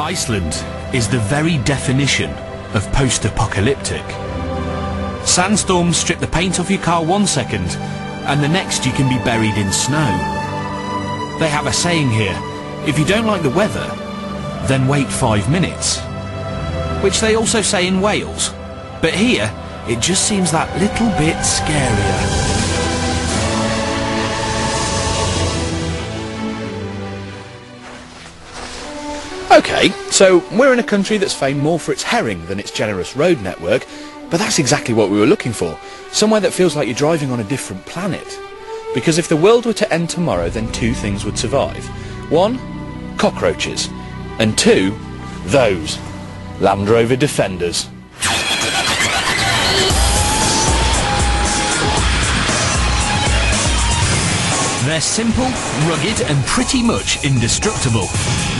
Iceland is the very definition of post-apocalyptic. Sandstorms strip the paint off your car one second, and the next you can be buried in snow. They have a saying here, if you don't like the weather, then wait five minutes. Which they also say in Wales. But here, it just seems that little bit scarier. Okay, so we're in a country that's famed more for its herring than its generous road network, but that's exactly what we were looking for. Somewhere that feels like you're driving on a different planet. Because if the world were to end tomorrow, then two things would survive. One, cockroaches. And two, those. Land Rover Defenders. They're simple, rugged and pretty much indestructible.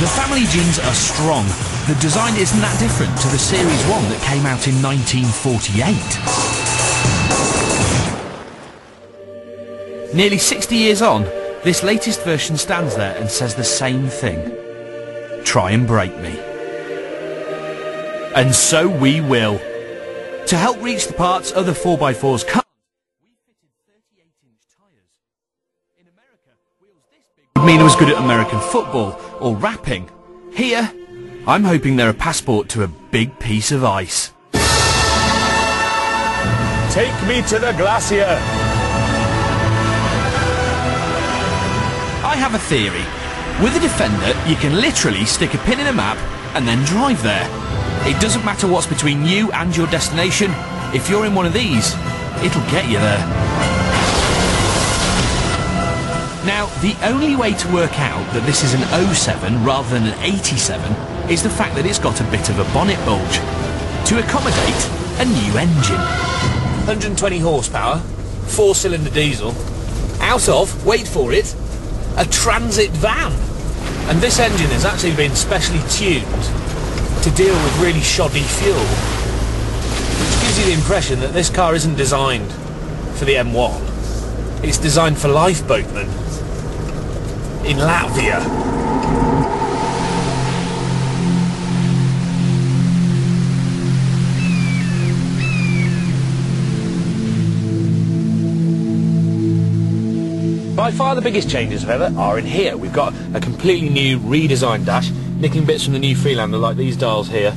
The family genes are strong. The design isn't that different to the Series 1 that came out in 1948. Nearly 60 years on, this latest version stands there and says the same thing. Try and break me. And so we will. To help reach the parts other 4x4s can't, would mean I was good at American football or rapping. Here, I'm hoping they're a passport to a big piece of ice. Take me to the glacier. I have a theory. With a Defender, you can literally stick a pin in a map and then drive there. It doesn't matter what's between you and your destination. If you're in one of these, it'll get you there. Now, the only way to work out that this is an 07 rather than an 87 is the fact that it's got a bit of a bonnet bulge to accommodate a new engine. 120 horsepower, four-cylinder diesel, out of, wait for it, a transit van. And this engine has actually been specially tuned to deal with really shoddy fuel, which gives you the impression that this car isn't designed for the M1. It's designed for lifeboatmen in Latvia. By far the biggest changes, however, are in here. We've got a completely new redesigned dash, nicking bits from the new Freelander like these dials here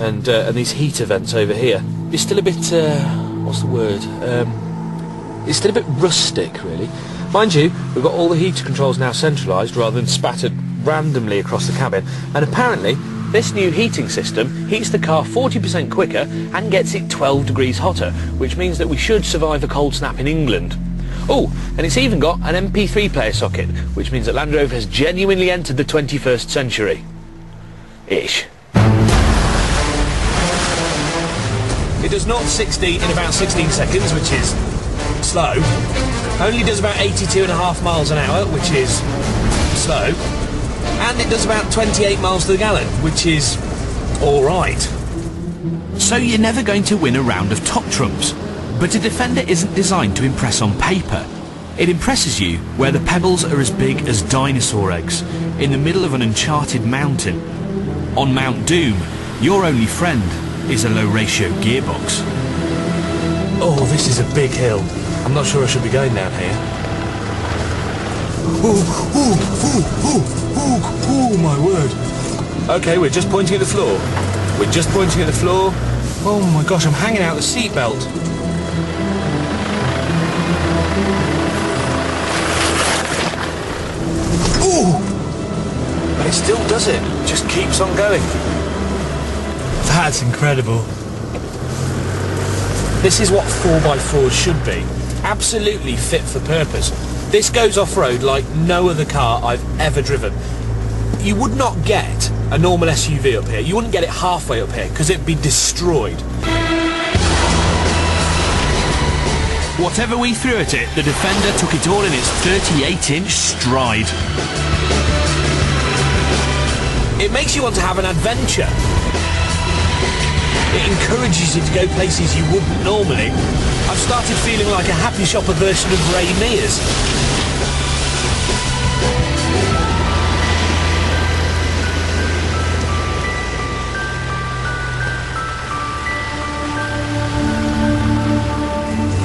and, uh, and these heater vents over here. It's still a bit, uh, what's the word? Um, it's still a bit rustic, really. Mind you, we've got all the heater controls now centralised rather than spattered randomly across the cabin, and apparently this new heating system heats the car 40% quicker and gets it 12 degrees hotter, which means that we should survive a cold snap in England. Oh, and it's even got an MP3 player socket, which means that Land Rover has genuinely entered the 21st century. Ish. It does not 60 in about 16 seconds, which is slow. Only does about 82 and a half miles an hour, which is slow. And it does about 28 miles to the gallon, which is alright. So you're never going to win a round of top trumps. But a Defender isn't designed to impress on paper. It impresses you where the pebbles are as big as dinosaur eggs, in the middle of an uncharted mountain. On Mount Doom, your only friend is a low-ratio gearbox. Oh, this is a big hill. I'm not sure I should be going down here. Ooh, ooh, ooh, ooh, ooh, ooh, my word. Okay, we're just pointing at the floor. We're just pointing at the floor. Oh my gosh, I'm hanging out the seatbelt. Ooh! But it still does it. Just keeps on going. That's incredible. This is what 4x4s should be absolutely fit for purpose. This goes off-road like no other car I've ever driven. You would not get a normal SUV up here. You wouldn't get it halfway up here because it'd be destroyed. Whatever we threw at it, the Defender took it all in its 38-inch stride. It makes you want to have an adventure encourages you to go places you wouldn't normally. I've started feeling like a Happy Shopper version of Ray Mears.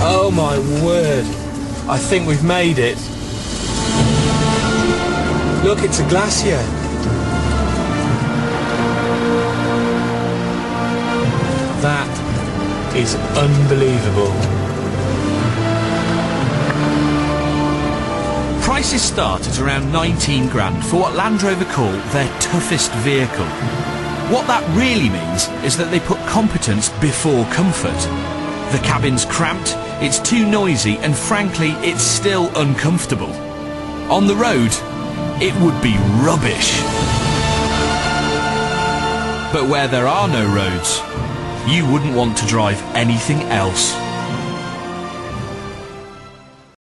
Oh my word, I think we've made it. Look, it's a glacier. That is unbelievable. Prices start at around 19 grand for what Land Rover call their toughest vehicle. What that really means is that they put competence before comfort. The cabin's cramped, it's too noisy, and frankly, it's still uncomfortable. On the road, it would be rubbish. But where there are no roads, you wouldn't want to drive anything else.